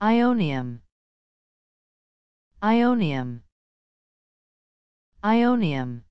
Ionium. Ionium. Ionium.